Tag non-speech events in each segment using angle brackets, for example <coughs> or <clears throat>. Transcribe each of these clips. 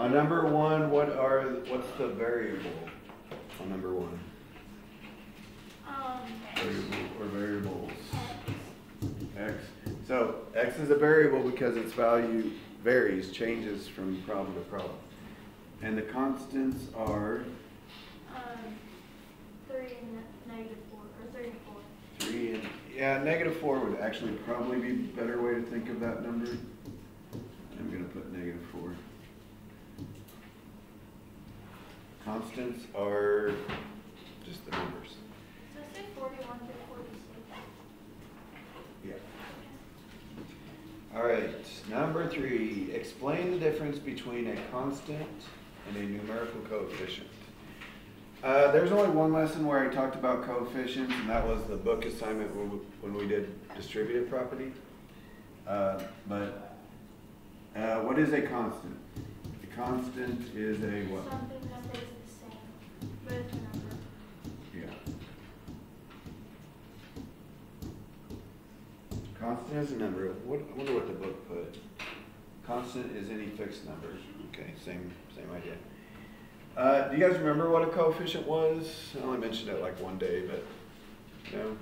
On number one, what are, what's the variable on number one? Um, Variable or variables? X. So X is a variable because its value varies, changes from problem to problem. And the constants are um, three and negative four, or three and four. three and, yeah, negative four would actually probably be a better way to think of that number. I'm gonna put negative four. Constants are just the numbers. So say forty-one through forty-six. Yeah. All right, number three, explain the difference between a constant and a numerical coefficient. Uh, there's only one lesson where I talked about coefficients, and that was the book assignment when we, when we did distributive property. Uh, but, uh, what is a constant? A constant is a what? Something that Yeah. Constant is a number, what, I wonder what the book put. Constant is any fixed number, okay, same, same idea. Uh, do you guys remember what a coefficient was? I only mentioned it like one day, but, no?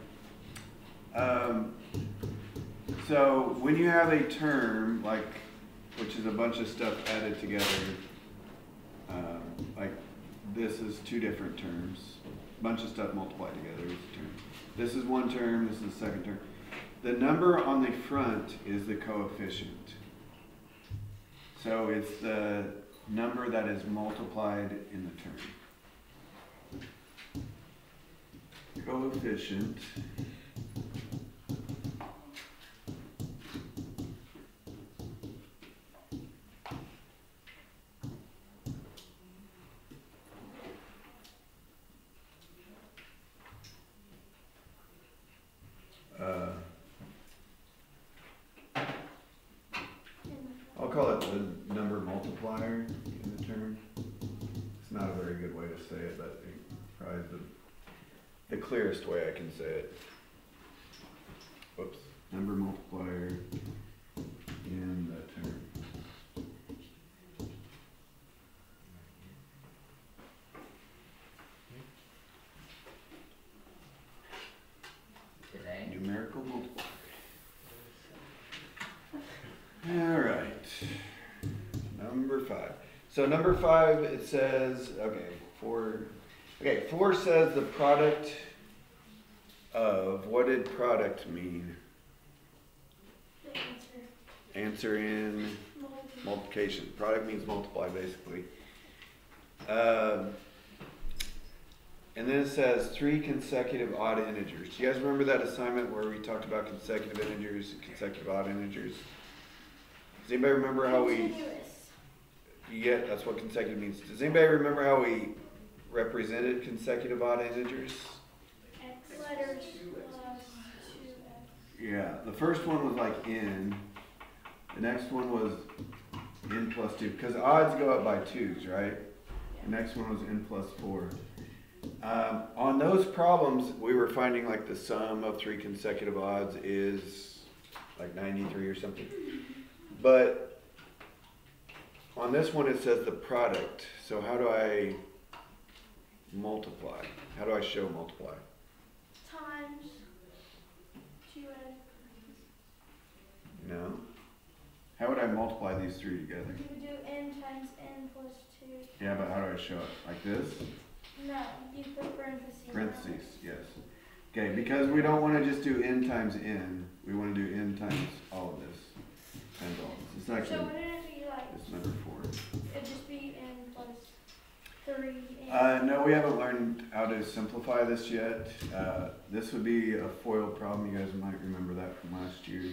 Um, so, when you have a term, like, which is a bunch of stuff added together, um, like, this is two different terms, A bunch of stuff multiplied together is a term. This is one term, this is the second term. The number on the front is the coefficient. So it's the number that is multiplied in the term. Coefficient. The number multiplier in the term. It's not a very good way to say it, but probably the, the clearest way I can say it. Whoops, number multiplier in the term. Today? Numerical multiplier. All right. Number five. So number five, it says, okay, four, okay, four says the product of, what did product mean? Answer. Answer in multiplication. Product means multiply, basically. Um, and then it says three consecutive odd integers. Do you guys remember that assignment where we talked about consecutive integers and consecutive odd integers? Does anybody remember how we. Yeah, that's what consecutive means. Does anybody remember how we represented consecutive odd integers? X letters plus two X. Yeah, the first one was like n. The next one was n plus two, because odds go up by twos, right? The next one was n plus four. Um, on those problems, we were finding like the sum of three consecutive odds is like 93 or something. But on this one, it says the product. So how do I multiply? How do I show multiply? Times two X. No. How would I multiply these three together? You would do n times n plus two. Yeah, but how do I show it? Like this? No, you put parentheses. Parentheses, yes. Okay, because we don't want to just do n times n, we want to do n times all of this. Times all of this. It's So actually, wouldn't it be like, it's number four. Three? Uh, no, we haven't learned how to simplify this yet. Uh, this would be a FOIL problem. You guys might remember that from last year.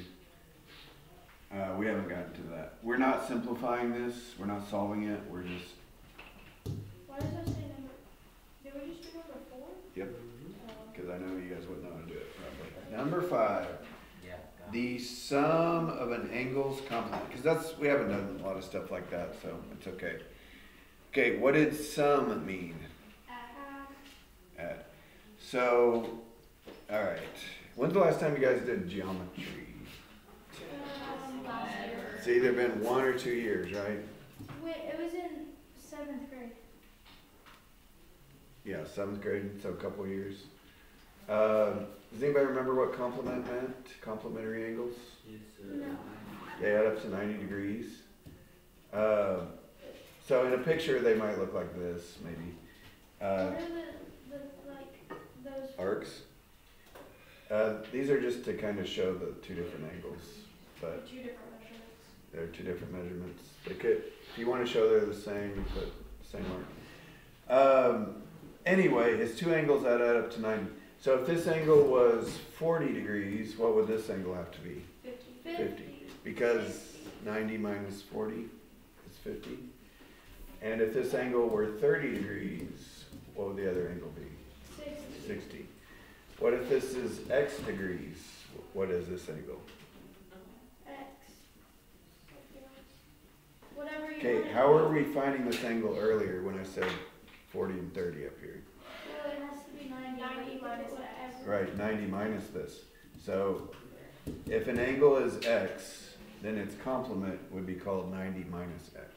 Uh, we haven't gotten to that. We're not simplifying this. We're not solving it. We're just, Why does that say number, did we just do number four? yep, because I know you guys wouldn't know how to do it probably. Number five. Yeah. The sum of an angle's complement, because that's, we haven't done a lot of stuff like that, so it's okay. Okay, what did some mean? So, all right. When's the last time you guys did geometry? It's either been one or two years, right? Wait, it was in seventh grade. Yeah, seventh grade, so a couple years. Uh, does anybody remember what complement meant? Complementary angles? Yes, sir. No. Yeah, up to 90 degrees. Uh, so in a picture, they might look like this, maybe. Uh, What are the, the, like, those? arcs. Uh, these are just to kind of show the two different angles, but Two different measurements. they're two different measurements. They could, if you want to show they're the same, you put same arc. Um, anyway, it's two angles that add up to ninety. So if this angle was forty degrees, what would this angle have to be? Fifty. Fifty. Because ninety minus forty is fifty. And if this angle were thirty degrees, what would the other angle be? Sixty. Sixty. What if this is x degrees? What is this angle? X. Whatever you. Okay, how are we finding this angle earlier when I said forty and thirty up here? Well, it has to be ninety. Ninety minus X. whatever. Right, ninety minus this. So if an angle is x, then its complement would be called ninety minus x.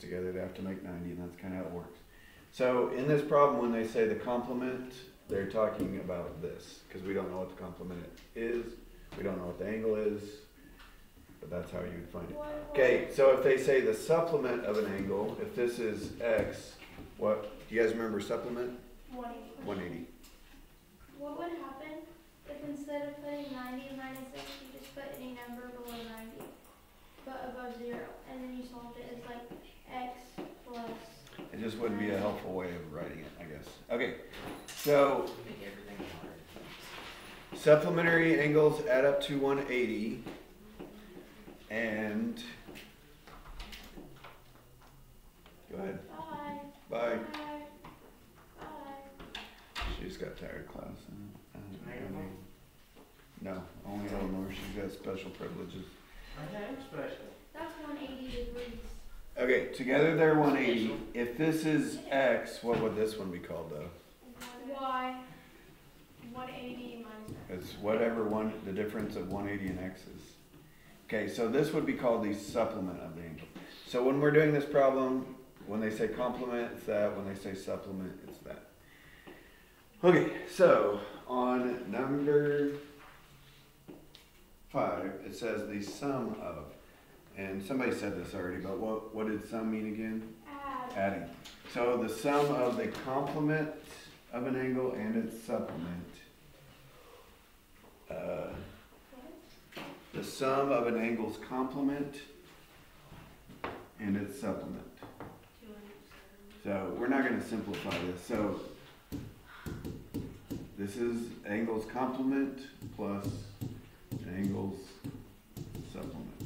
Together they have to make ninety, and that's kind of how it works. So in this problem, when they say the complement, they're talking about this, because we don't know what the complement is, we don't know what the angle is, but that's how you would find it. Okay, so if they say the supplement of an angle, if this is x, what, do you guys remember supplement? One. One eighty. What would happen if instead of putting ninety minus x, you just put any number below ninety, but above zero, and then you solved it as like x plus. It just wouldn't be a helpful way of writing it, I guess. Okay, so Make everything hard. supplementary angles add up to one eighty. And. Go ahead, Bye. bye. Bye. Bye. She just got tired of class. uh, uh, I mean, No, only Eleanor, she's got special privileges. I am special. That's one eighty degrees. Okay, together they're one eighty. If this is x, what would this one be called though? Y. One eighty minus X. It's whatever one, the difference of one eighty and x is. Okay, so this would be called the supplement of the angle. So when we're doing this problem, when they say complement, it's that, when they say supplement, it's that. Okay, so on number five, it says the sum of, and somebody said this already, but what, what did sum mean again? Add. adding. So the sum of the complement of an angle and its supplement. Uh, the sum of an angle's complement and its supplement. So we're not gonna simplify this, so this is angle's complement plus angle's supplement.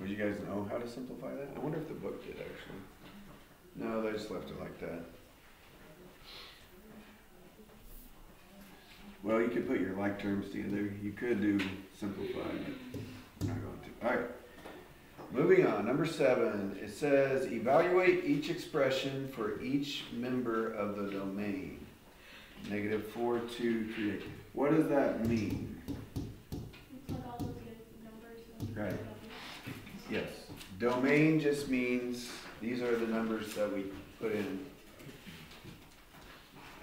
Would you guys know how to simplify that? I wonder if the book did actually. No, they just left it like that. Well, you could put your like terms together. You could do simplify, but we're not going to. All right. Moving on, number seven, it says evaluate each expression for each member of the domain. Negative four, two, three, eight. What does that mean? Plug all those good numbers. Right. Domain just means these are the numbers that we put in.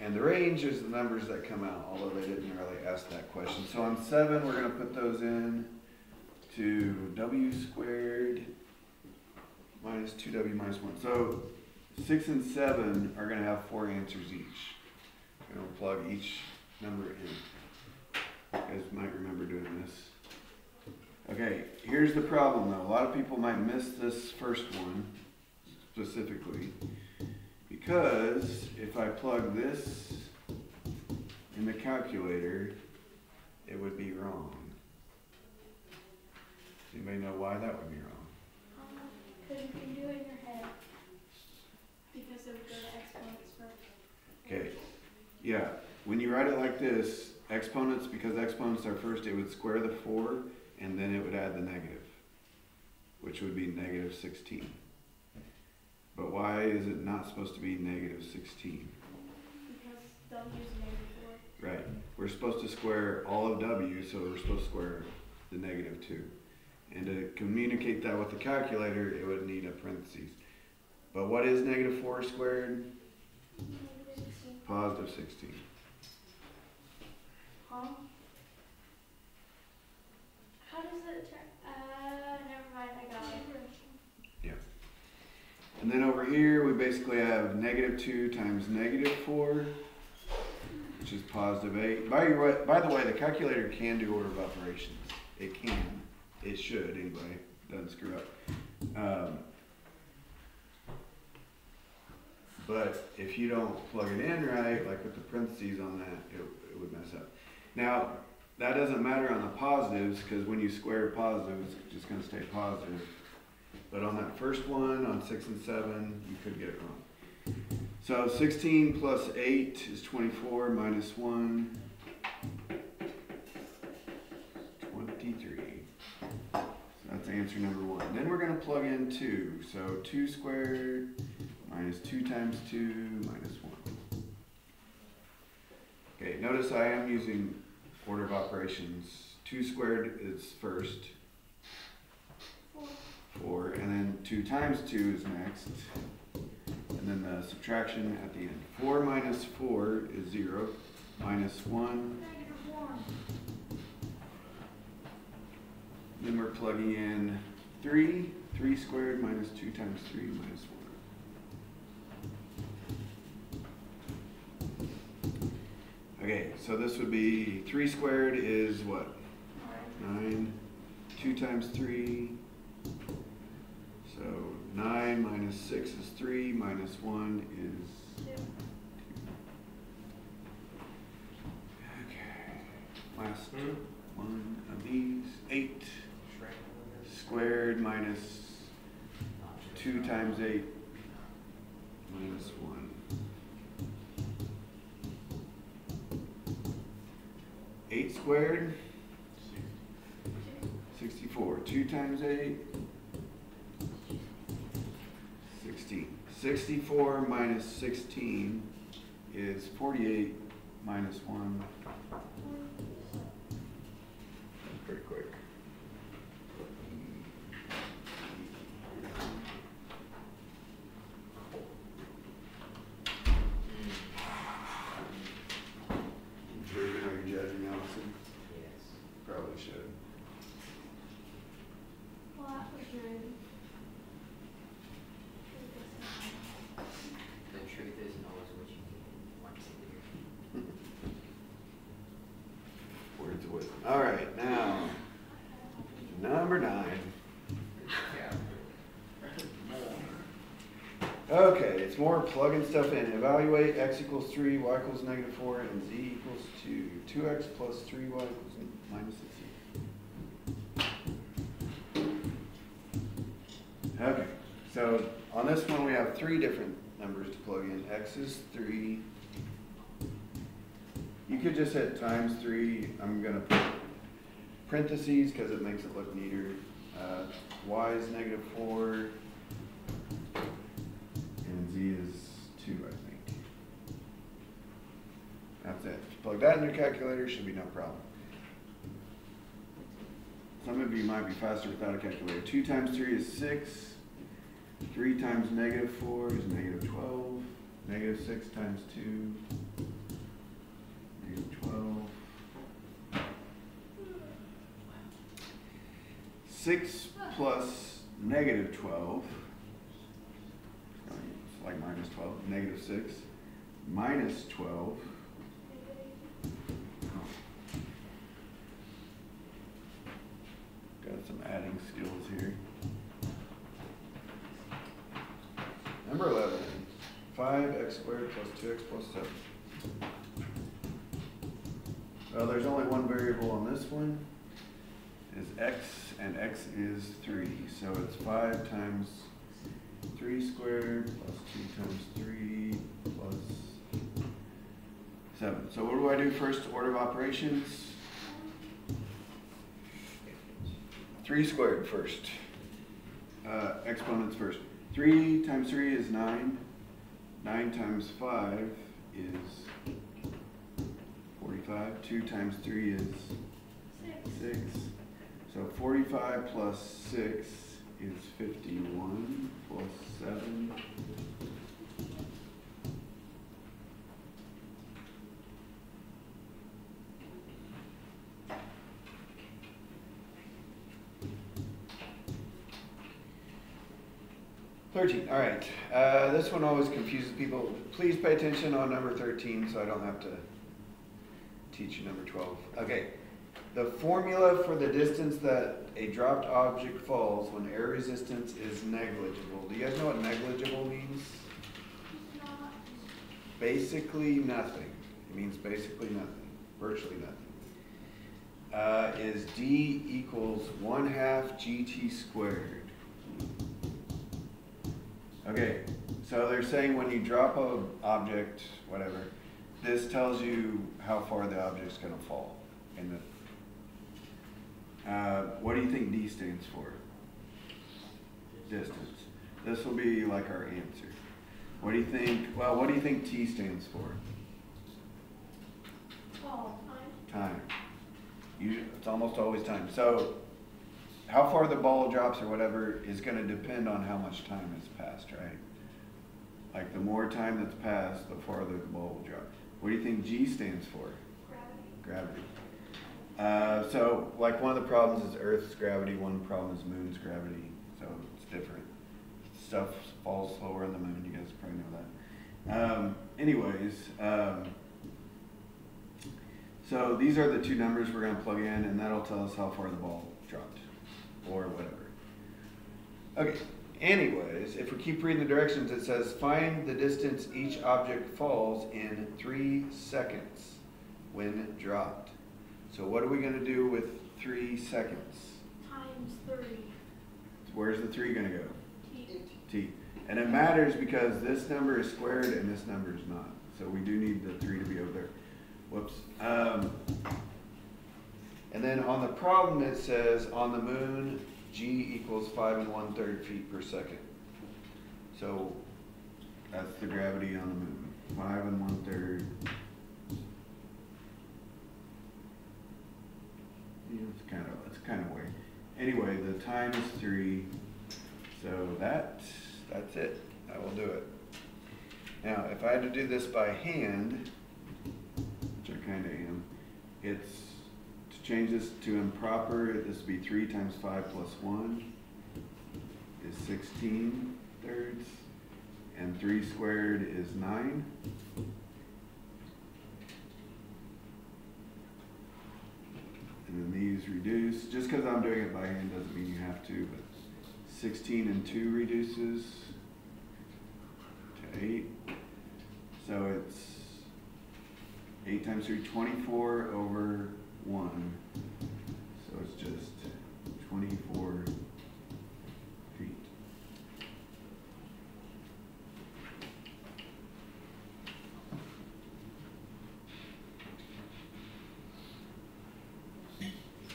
And the range is the numbers that come out, although they didn't really ask that question. So on seven, we're gonna put those in to w squared minus two w minus one. So six and seven are gonna have four answers each. And We're gonna plug each number in. You guys might remember doing this. Okay, here's the problem though. A lot of people might miss this first one specifically. Because if I plug this in the calculator, it would be wrong. Does anybody know why that would be wrong? Um, Cause you can do it in your head. Because of the exponents first. Okay, yeah, when you write it like this, exponents, because exponents are first, it would square the four and then it would add the negative, which would be negative sixteen. But why is it not supposed to be negative sixteen? Because W is negative four. Right, we're supposed to square all of W, so we're supposed to square the negative two. And to communicate that with the calculator, it would need a parentheses. But what is negative four squared? Negative sixteen. Positive sixteen. Huh? How does it turn, uh, never mind, I got it. And then over here, we basically have negative two times negative four, which is positive eight. By, the way- by the way, the calculator can do order of operations. It can. It should anyway. Doesn't screw up. Um, but if you don't plug it in right, like with the parentheses on that, it, it would mess up. Now, that doesn't matter on the positives, because when you square positives, it's just gonna stay positive. But on that first one, on six and seven, you could get it wrong. So sixteen plus eight is twenty-four, minus one. Twenty-three. So that's answer number one. Then we're gonna plug in two, so two squared minus two times two minus one. Okay, notice I am using order of operations. Two squared is first, 4, and then 2 times 2 is next, and then the subtraction at the end. 4 minus 4 is 0, minus 1. Then we're plugging in 3, 3 squared minus 2 times 3 minus four. Okay, so this would be 3 squared is what? 9. 2 times 3 minus six is three, minus one is Two. Okay, last Hmm? one of these, eight Shrink a little squared two times eight minus one. Eight squared, sixty-four, two times eight. Sixteen. Sixty-four minus sixteen is forty-eight minus one. Pretty quick. It's more plugging stuff in. Evaluate x equals 3, y equals negative 4, and z equals 2. 2x plus 3y equals minus 16. Okay, so on this one we have three different numbers to plug in. x is 3. You could just hit times 3. I'm going to put parentheses because it makes it look neater. Uh, y is negative 4. that in your calculator, should be no problem. Some of you might be faster without a calculator. 2 times 3 is 6. 3 times negative 4 is negative 12. Negative 6 times 2, negative 12. 6 plus negative 12, it's like minus 12, negative 6, minus 12. X squared plus two x plus seven. Well, there's only one variable on this one, is x, and x is three, so it's five times three squared plus two times three plus seven. So what do I do first, order of operations? Three squared first. Uh, exponents first. Three times three is nine. Nine times five is forty-five. Two times three is Six. six. So forty-five plus six is fifty-one plus seven. Thirteen, all right. Uh, this one always confuses people. Please pay attention on number thirteen, so I don't have to teach you number twelve. Okay. The formula for the distance that a dropped object falls when air resistance is negligible. Do you guys know what negligible means? Basically nothing. It means basically nothing, virtually nothing. Uh, is D equals one half GT squared. Okay, so they're saying when you drop a object, whatever, this tells you how far the object's gonna fall in the. Uh, what do you think D stands for? Distance. This will be like our answer. What do you think, well, what do you think T stands for? oh, Time. You, it's almost always time. So, how far the ball drops or whatever is gonna depend on how much time has passed, right? Like, the more time that's passed, the farther the ball will drop. What do you think G stands for? gravity. Gravity. Uh, so, like, one of the problems is Earth's gravity, one problem is Moon's gravity, so it's different. Stuff falls slower on the moon, you guys probably know that. Um, anyways, um, so these are the two numbers we're gonna plug in, and that'll tell us how far the ball dropped, or whatever. Okay, anyways, if we keep reading the directions, it says, find the distance each object falls in three seconds when dropped. So what are we gonna do with three seconds? Times three. Where's the three gonna go? T. T. And it matters because this number is squared and this number is not. So we do need the three to be over there. Whoops. Um, and then on the problem, it says on the moon, G equals five and one third feet per second. So that's the gravity on the moon. Five and one third. Yeah, it's kind of, it's kind of weird. Anyway, the time is three, so that, that's it. I will do it. Now, if I had to do this by hand, which I kinda am, it's, change this to improper, this would be three times five plus one is sixteen thirds, and three squared is nine. And then these reduce, just because I'm doing it by hand doesn't mean you have to, but sixteen and two reduces to eight. So it's eight times three, twenty-four over one. So it's just twenty-four feet.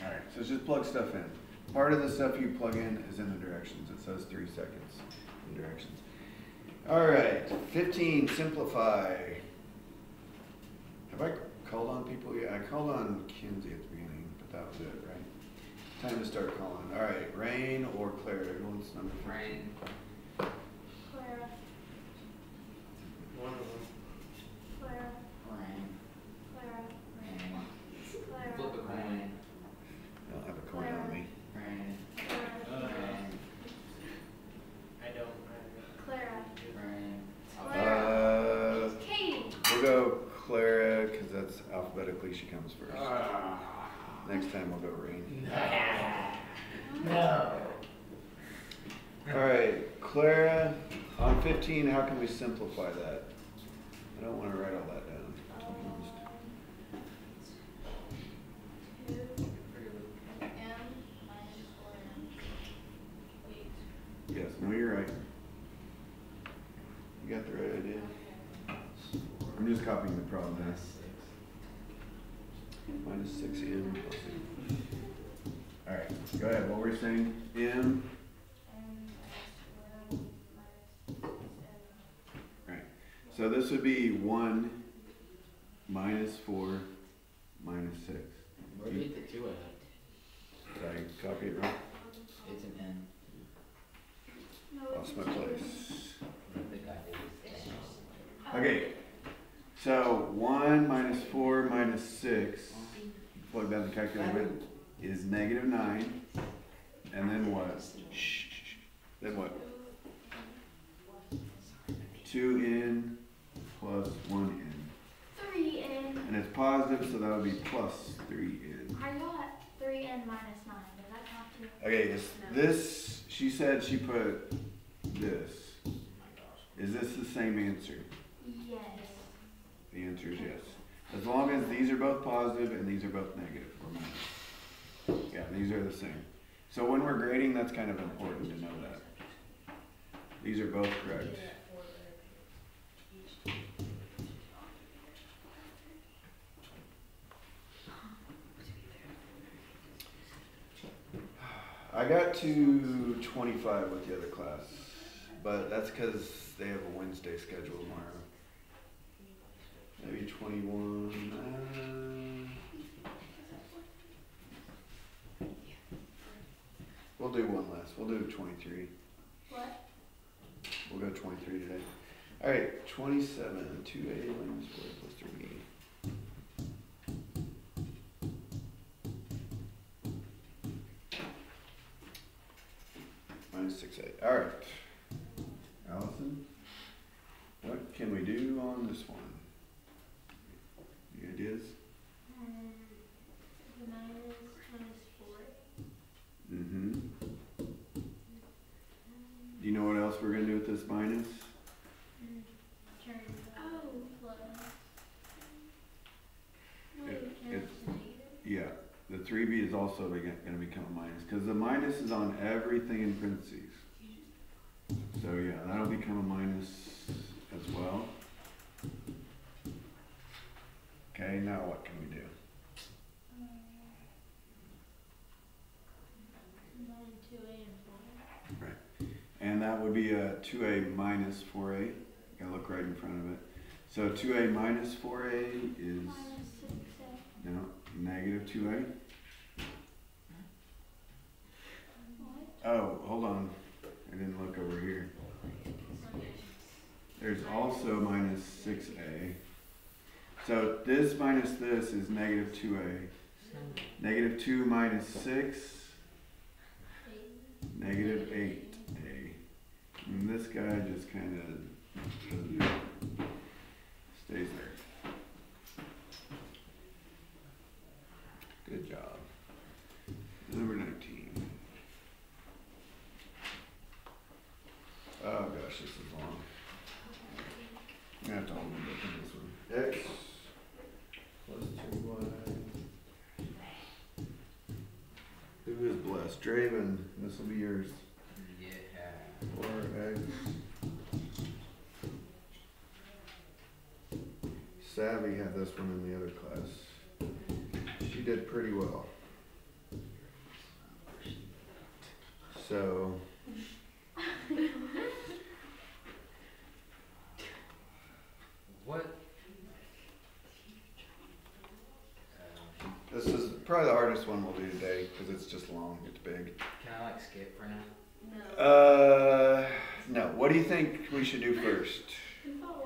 Alright, so just plug stuff in. Part of the stuff you plug in is in the directions. It says three seconds in directions. Alright, fifteen, simplify. Have I called on people yet? I called on Kinsey at the beginning, but that was it, right? Time to start calling. Alright, Rain or Claire, everyone's number. Rain, Clara. One of them. Clara. rain, Clara. rain, Clara. flip a coin, I don't have a coin on me. rain, Clara. rain, I don't, I Clara. rain. Clara. Uh, Katie. we'll go Clara, cause that's alphabetically she comes first. Ah. Next time we'll go Rain. No. Alright, Clara, on fifteen, how can we simplify that? I don't wanna write all that down. Four M. Wait. Yes, no, you're right. You got the right idea. I'm just copying the problem, that's minus six M plus M. Alright, go ahead, what were you saying? M, So this would be 1 minus 4 minus 6. Where did the 2 at? Did I copy it wrong? It's an N. Lost my place. Okay, so 1 minus 4 minus 6, plug that in the calculator, is negative 9. And then what? Shh, shh, shh. Then what? 2 in plus one in. Three in. And it's positive, so that would be plus three in. I got three in minus nine. Did that count too? Okay, this, this, she said she put this. Oh is this the same answer? Yes. The answer is yes. As long as these are both positive and these are both negative or minus. Yeah, these are the same. So when we're grading, that's kind of important to know that. These are both correct. got to 25 with the other class, but that's because they have a Wednesday schedule tomorrow. Maybe 21. Uh, we'll do one less. We'll do 23. What? We'll go 23 today. All right, 27, 2A, Lambsport plus 3. Six A. All right. Allison, what can we do on this one? also going to become a minus because the minus is on everything in parentheses. So yeah, that'll become a minus as well. Okay, now what can we do? Right. And that would be a 2a minus 4a. You gotta look right in front of it. So 2a minus 4a is minus no, negative 2a. Oh, hold on, I didn't look over here. There's also minus six A. So this minus this is negative two A. Negative two minus six, Eight. negative eight A. And this guy just kinda stays there. Good job. Number nineteen. Oh gosh, this is long. I'm gonna have to hold my book on this one. X plus two Y. Who is blessed? Draven, this will be yours. Yeah. Four X. Savvy had this one in the other class. She did pretty well. So. What? This is probably the hardest one we'll do today because it's just long, it's big. can I like skip for now? No. Uh, no. What do you think we should do first?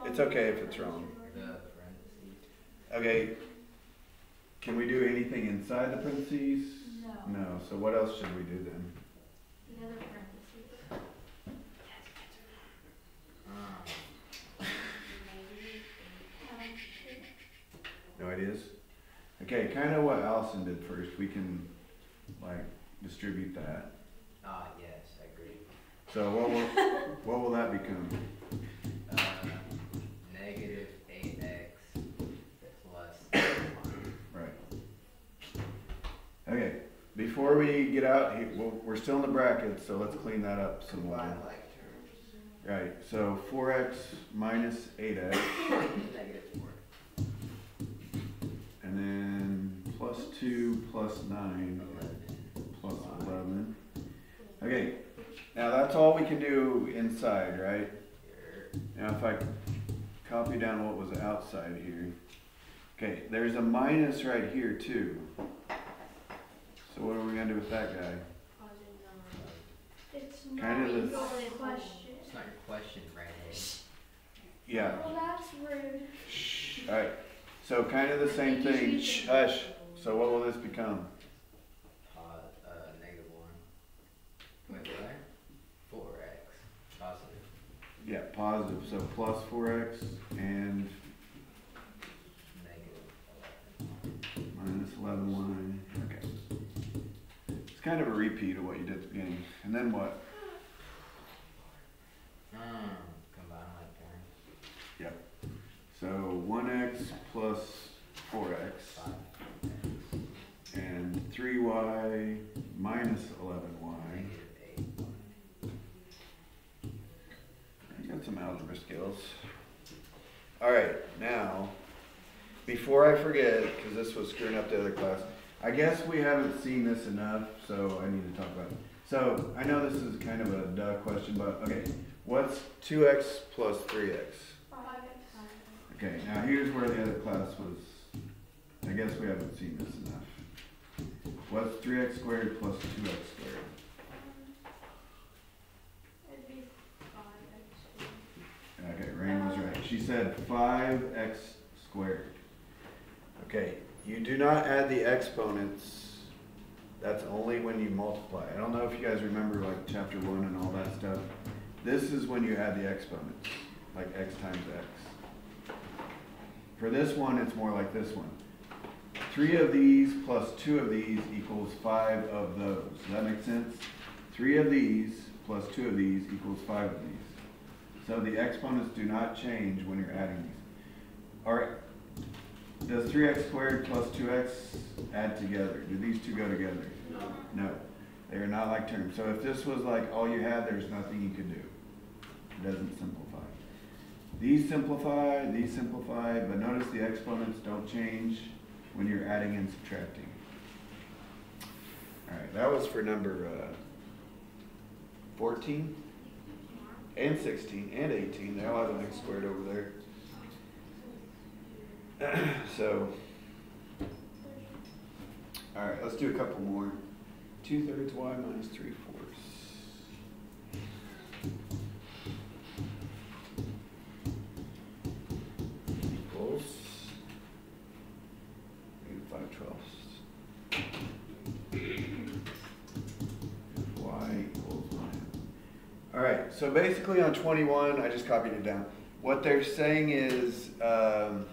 It's okay if it's wrong. The parentheses. Okay. Can we do anything inside the parentheses? No. No. So what else should we do then? The other parentheses. No ideas? Okay, kind of what Allison did first. We can like distribute that. ah, yes, I agree. So what will what will that become? Uh, negative eight x plus one. Right. Okay. Before we get out, we'll- we're still in the brackets, so let's clean that up some more. Like terms. Right. So four x minus eight x, <coughs> Negative four. and then plus two nine, eleven. Okay. Now that's all we can do inside, right? Now if I copy down what was outside here. Okay, there's a minus right here too. So what are we gonna do with that guy? It's Kinda not the- your question. It's not your question, Brandon. Yeah. Well, that's rude. Shh. All right. So kind of the same thing. Shh, Hush. So what will this become? Po- uh, negative one. Wait, what? Four X, positive. Yeah, positive. So plus four x and Negative minus eleven y. Okay. Kind of a repeat of what you did at the beginning. And then what? Hmm, combine like terms. So one x plus four x and three y minus eleven y. Negative. You got some algebra skills. All right, now, before I forget, because this was screwing up the other class, I guess we haven't seen this enough, so I need to talk about it. So I know this is kind of a duh question, but okay, what's two x plus three x? Five X. Okay, now here's where the other class was. I guess we haven't seen this enough. What's three x squared plus two x squared? Um, it'd be five X. Okay, Rain was right. She said five x squared. Okay, you do not add the exponents. That's only when you multiply. I don't know if you guys remember like chapter one and all that stuff. This is when you add the exponents, like x times x. For this one, it's more like this one. Three of these plus two of these equals five of those. Does that make sense? Three of these plus two of these equals five of these. So the exponents do not change when you're adding these. Alright, does three x squared plus two x add together? Do these two go together? No, they are not like terms. So if this was like all you had, there's nothing you could do. It doesn't simplify. These simplify, these simplify, but notice the exponents don't change when you're adding and subtracting. Alright, that was for number uh, fourteen and sixteen and eighteen. They all have an x squared over there. <clears throat> So, alright, let's do a couple more. Two thirds y minus three fourths. Equals. Negative five twelfths. y equals one. Alright, so basically on twenty-one, I just copied it down. What they're saying is, um,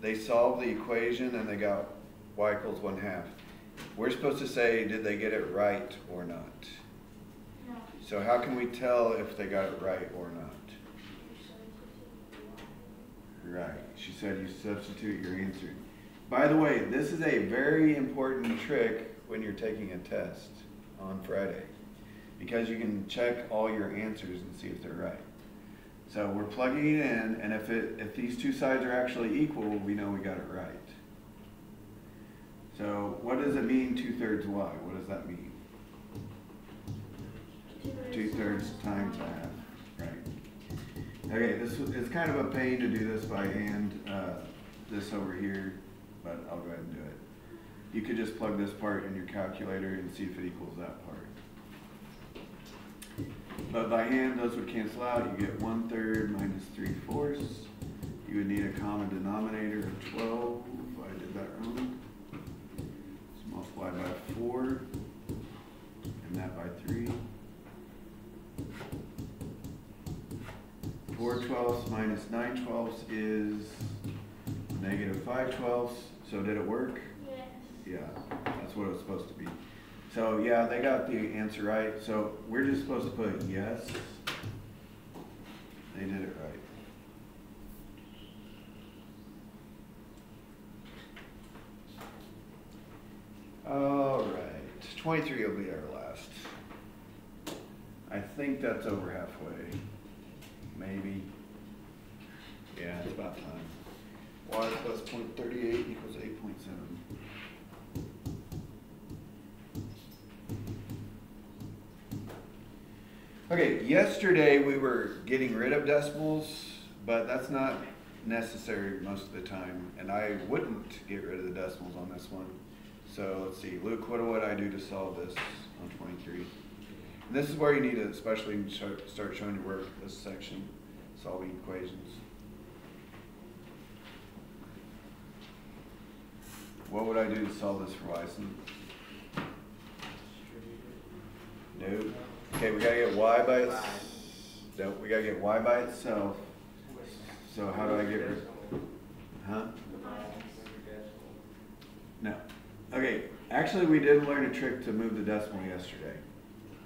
they solved the equation and they got y equals one half. We're supposed to say, did they get it right or not? No. So how can we tell if they got it right or not? Right, she said you substitute your answer. By the way, this is a very important trick when you're taking a test on Friday. Because you can check all your answers and see if they're right. So we're plugging it in, and if it, if these two sides are actually equal, we know we got it right. So what does it mean two thirds y? What does that mean? Two thirds times half, right? Okay, this was, it's kind of a pain to do this by hand, uh, this over here, but I'll go ahead and do it. You could just plug this part in your calculator and see if it equals that part. But by hand, those would cancel out. You get one third minus three fourths. You would need a common denominator of twelve. if I did that wrong. Let's multiply by four, and that by three. Four twelfths minus nine twelfths is negative five twelfths. So did it work? Yes. Yeah, that's what it was supposed to be. So yeah, they got the answer right. So we're just supposed to put yes. They did it right. All right, 23 will be our last. I think that's over halfway, maybe. Yeah, it's about time. Y plus 0.38 equals 8.7. Okay, yesterday we were getting rid of decimals, but that's not necessary most of the time, and I wouldn't get rid of the decimals on this one. So let's see, Luke, what would I do to solve this on twenty-three? And this is where you need to especially start showing your work, this section. solving equations. What would I do to solve this for Wyson? No. Okay, we gotta get y by its, no, we gotta get y by itself. So how do I get rid, huh? No. Okay, actually, we did learn a trick to move the decimal yesterday,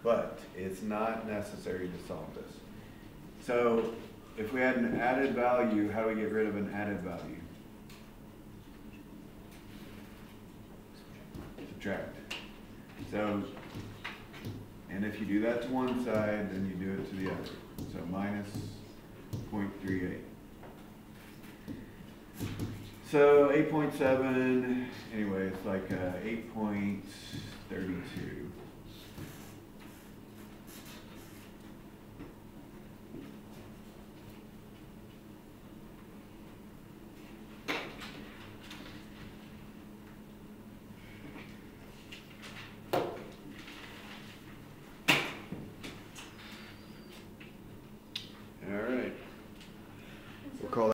but it's not necessary to solve this. So if we had an added value, how do we get rid of an added value? Subtract. So, and if you do that to one side, then you do it to the other. So minus 0.38. So eight point seven, anyway, it's like uh, eight point thirty-two.